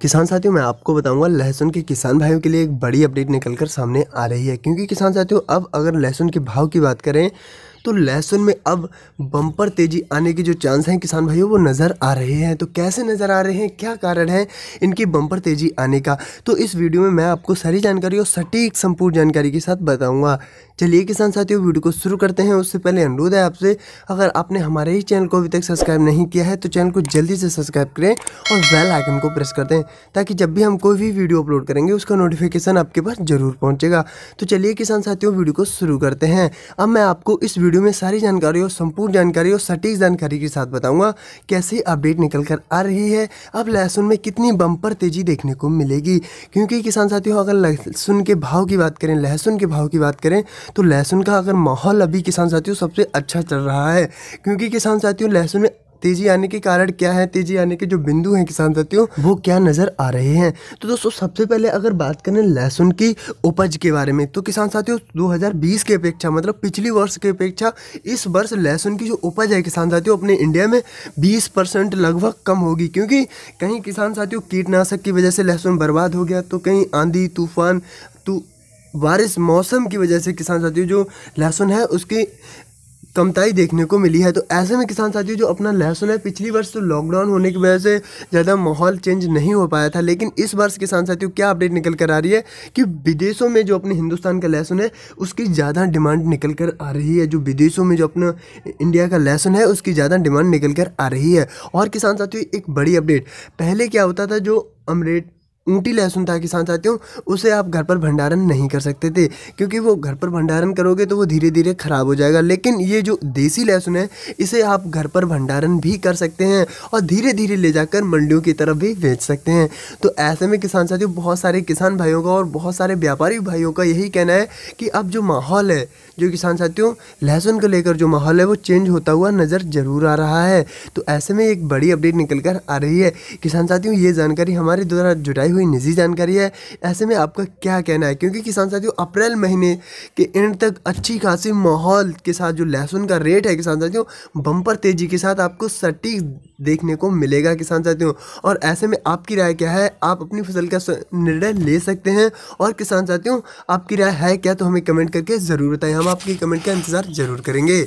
किसान साथियों, मैं आपको बताऊँगा, लहसुन के किसान भाइयों के लिए एक बड़ी अपडेट निकलकर सामने आ रही है। क्योंकि किसान साथियों, अब अगर लहसुन के भाव की बात करें तो लहसुन में अब बम्पर तेज़ी आने के जो चांस हैं किसान भाइयों, वो नज़र आ रहे हैं। तो कैसे नज़र आ रहे हैं? क्या कारण है इनकी बम्पर तेज़ी आने का? तो इस वीडियो में मैं आपको सारी जानकारी और सटीक, संपूर्ण जानकारी के साथ बताऊँगा। चलिए किसान साथियों, वीडियो को शुरू करते हैं। उससे पहले अनुरोध है आपसे, अगर आपने हमारे ही चैनल को अभी तक सब्सक्राइब नहीं किया है तो चैनल को जल्दी से सब्सक्राइब करें और बेल आइकन को प्रेस कर दें, ताकि जब भी हम कोई भी वीडियो अपलोड करेंगे, उसका नोटिफिकेशन आपके पास ज़रूर पहुंचेगा। तो चलिए किसान साथियों, वीडियो को शुरू करते हैं। अब मैं आपको इस वीडियो में सारी जानकारी और संपूर्ण जानकारी और सटीक जानकारी के साथ बताऊँगा कैसे अपडेट निकल कर आ रही है। अब लहसुन में कितनी बम्पर तेज़ी देखने को मिलेगी? क्योंकि किसान साथियों, अगर लहसुन के भाव की बात करें, लहसुन के भाव की बात करें तो लहसुन का अगर माहौल अभी किसान साथियों सबसे अच्छा चल रहा है। क्योंकि किसान साथियों, लहसुन में तेज़ी आने के कारण क्या है? तेज़ी आने के जो बिंदु हैं किसान साथियों, वो क्या नज़र आ रहे हैं? तो दोस्तों, सबसे पहले अगर बात करें लहसुन की उपज के बारे में तो किसान साथियों 2020 की अपेक्षा मतलब पिछली वर्ष की अपेक्षा, इस वर्ष लहसुन की जो उपज है किसान साथियों, अपने इंडिया में 20 परसेंट लगभग कम होगी। क्योंकि कहीं किसान साथियों, कीटनाशक की वजह से लहसुन बर्बाद हो गया तो कहीं आंधी, तूफ़ान, तू बारिश, मौसम की वजह से किसान साथियों, जो लहसुन है, उसकी कमताई देखने को मिली है। तो ऐसे में किसान साथियों, जो अपना लहसुन है, पिछली वर्ष तो लॉकडाउन होने की वजह से ज़्यादा माहौल चेंज नहीं हो पाया था, लेकिन इस वर्ष किसान साथियों, क्या अपडेट निकल कर आ रही है कि विदेशों में जो अपने हिंदुस्तान का लहसुन है, उसकी ज़्यादा डिमांड निकल कर आ रही है। जो विदेशों में जो अपना इंडिया का लहसुन है, उसकी ज़्यादा डिमांड निकल कर आ रही है। और किसान साथियों, एक बड़ी अपडेट पहले क्या होता था, जो अमरेट ऊँटी लहसुन था किसान साथियों उसे आप घर पर भंडारण नहीं कर सकते थे। क्योंकि वो घर पर भंडारण करोगे तो वो धीरे धीरे ख़राब हो जाएगा। लेकिन ये जो देसी लहसुन है, इसे आप घर पर भंडारण भी कर सकते हैं और धीरे धीरे ले जाकर मंडियों की तरफ़ भी बेच सकते हैं। तो ऐसे में किसान साथियों, बहुत सारे किसान भाइयों का और बहुत सारे व्यापारी भाइयों का यही कहना है कि अब जो माहौल है, जो किसान साथियों, लहसुन को लेकर जो माहौल है, वो चेंज होता हुआ नज़र ज़रूर आ रहा है। तो ऐसे में एक बड़ी अपडेट निकल कर आ रही है। किसान साथियों, ये जानकारी हमारे द्वारा जुटाई हुई निजी जानकारी है। ऐसे में आपका क्या कहना है? क्योंकि किसान साथियों, अप्रैल महीने के एंड तक अच्छी खासी माहौल के साथ जो लहसुन का रेट है किसान साथियों बम्पर तेज़ी के साथ आपको सटीक देखने को मिलेगा किसान साथियों। और ऐसे में आपकी राय क्या है? आप अपनी फ़सल का निर्णय ले सकते हैं। और किसान साथियों, आपकी राय है क्या? तो हमें कमेंट करके ज़रूर बताएँ। हम आपकी कमेंट का इंतज़ार ज़रूर करेंगे।